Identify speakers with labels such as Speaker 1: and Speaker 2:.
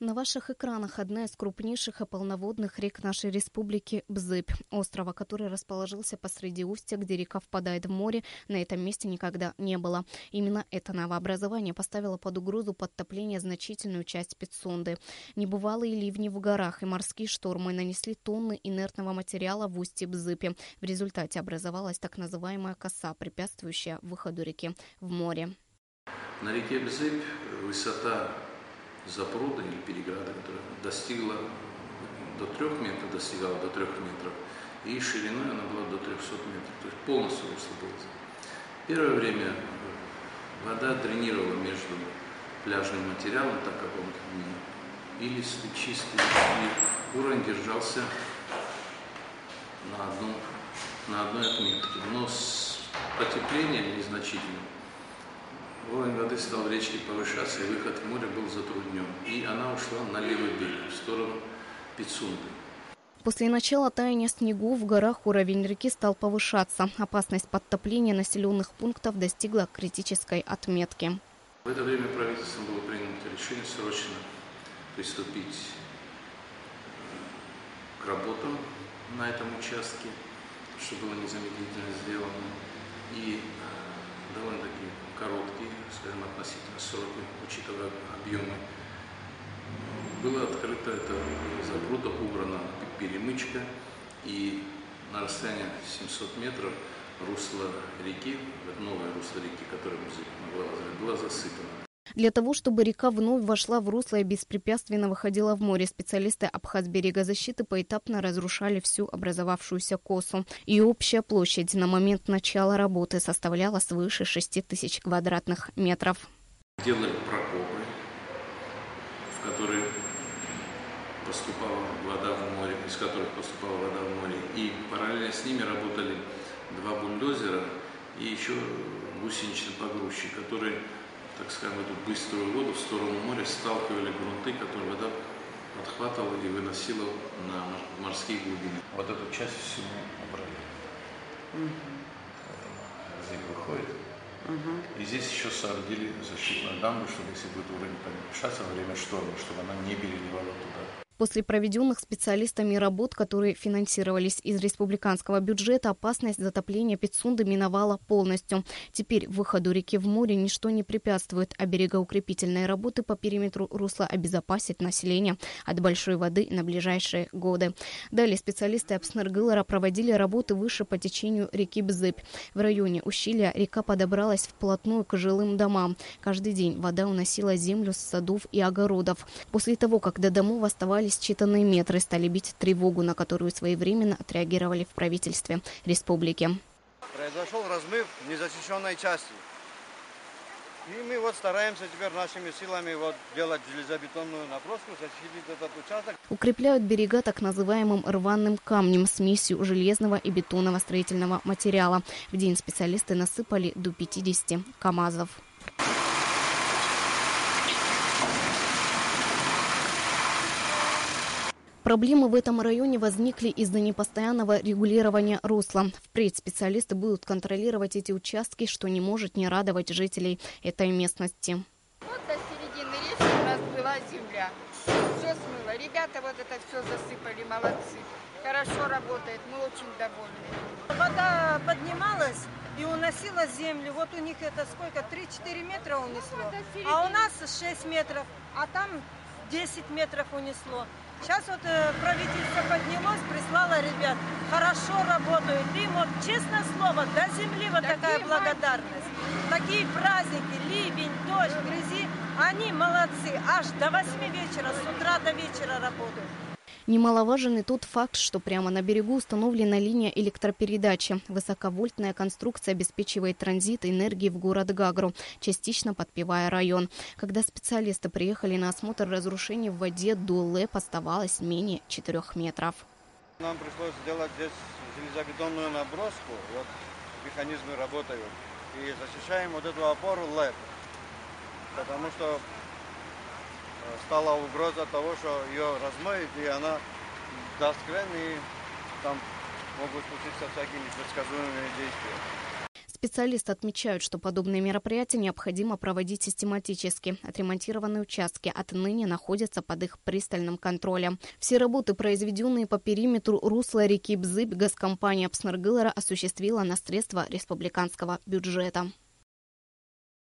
Speaker 1: На ваших экранах одна из крупнейших и полноводных рек нашей республики – Бзыбь, острова, который расположился посреди устья, где река впадает в море, на этом месте никогда не было. Именно это новообразование поставило под угрозу подтопления значительную часть Пицунды. Небывалые ливни в горах и морские штормы нанесли тонны инертного материала в устье Бзыпи. В результате образовалась так называемая коса, препятствующая выходу реки в море.
Speaker 2: На реке Бзыбь высота запруда или переграда, которая достигла до трех метров, достигала до трех метров, и шириной она была до 300 метров, то есть полностью русло было. Первое время вода дренировала между пляжным материалом, так как он не илистый, чистый, и уровень держался на, одном, на одной отметке. Но с потеплением незначительным Уровень воды стал в речке повышаться, и выход в море был затруднен. И она ушла на левый берег, в сторону Пицунды.
Speaker 1: После начала таяния снегу в горах уровень реки стал повышаться. Опасность подтопления населенных пунктов достигла критической отметки.
Speaker 2: В это время правительством было принято решение срочно приступить к работам на этом участке, что было незамедлительно сделано. И довольно-таки короткие, скажем, относительно сроки, учитывая объемы. Было открыто это запрута, убрана перемычка, и на расстоянии 700 метров русло реки, новое русло реки, которое могла было засыпано.
Speaker 1: Для того, чтобы река вновь вошла в русло и беспрепятственно выходила в море, специалисты Абхазберегозащиты поэтапно разрушали всю образовавшуюся косу. Ее общая площадь на момент начала работы составляла свыше 6 тысяч квадратных метров.
Speaker 2: Делали прокопы, в которые поступала вода в море, из которых поступала вода в море. И параллельно с ними работали два бульдозера и еще гусеничный погрузчик, который так скажем, эту быструю воду в сторону моря сталкивали грунты, которые вода подхватывала и выносила на морские глубины. Вот эту часть всю мы убрали. Угу. Здесь выходит. Угу. И здесь еще соорудили защитную дамбу, чтобы если будет уровень повышаться во время шторма, чтобы она не переливала туда.
Speaker 1: После проведенных специалистами работ, которые финансировались из республиканского бюджета, опасность затопления Пицунды миновала полностью. Теперь выходу реки в море ничто не препятствует, а берегоукрепительные работы по периметру русла обезопасить население от большой воды на ближайшие годы. Далее специалисты Апснергылора проводили работы выше по течению реки Бзыбь. В районе ущелья река подобралась вплотную к жилым домам. Каждый день вода уносила землю с садов и огородов. После того, как до домов оставались Оставались считанные метры, стали бить тревогу, на которую своевременно отреагировали в правительстве республики.
Speaker 3: Произошел размыв незащищенной части. И мы вот стараемся теперь нашими силами вот делать железобетонную наброску, защитить этот участок.
Speaker 1: Укрепляют берега так называемым рваным камнем, смесью железного и бетонного строительного материала. В день специалисты насыпали до 50 КАМАЗов. Проблемы в этом районе возникли из-за непостоянного регулирования русла. Впредь специалисты будут контролировать эти участки, что не может не радовать жителей этой местности.
Speaker 4: Вот до середины речки у нас была земля. Все смыло. Ребята вот это все засыпали, молодцы. Хорошо работает, мы очень довольны.
Speaker 5: Вода поднималась и уносила землю. Вот у них это сколько? 3-4 метра унесло. А у нас 6 метров, а там 10 метров унесло. Сейчас вот э, правительство поднялось, прислало ребят, хорошо работают. Им вот, честное слово, до земли вот Такие такая благодарность. Такие праздники, ливень, дождь, грязи, они молодцы. Аж до 8 вечера, с утра до вечера работают.
Speaker 1: Немаловажен и тот факт, что прямо на берегу установлена линия электропередачи. Высоковольтная конструкция обеспечивает транзит энергии в город Гагру, частично подпевая район. Когда специалисты приехали на осмотр разрушений в воде, до ЛЭП оставалось менее 4 метров.
Speaker 3: Нам пришлось сделать здесь железобетонную наброску. Вот механизмы работают. И защищаем вот эту опору ЛЭП. Потому что стала угроза того, что ее размоет, и она даст крен, и там могут случиться всякие непредсказуемые действия.
Speaker 1: Специалисты отмечают, что подобные мероприятия необходимо проводить систематически. Отремонтированные участки отныне находятся под их пристальным контролем. Все работы, произведенные по периметру русла реки Бзыбь, госкомпания Пснаргылара осуществила на средства республиканского бюджета.